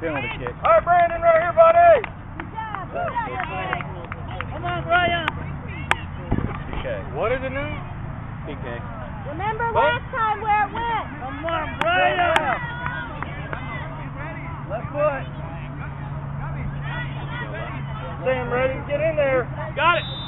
penalty kick. All right, Brandon, right here, buddy. Good job. Good job, Come on, Bran. PK. What is it now? PK. Remember what? last time where it went. Come on, Bran. Left foot. Sam, ready? Get in there. Got it.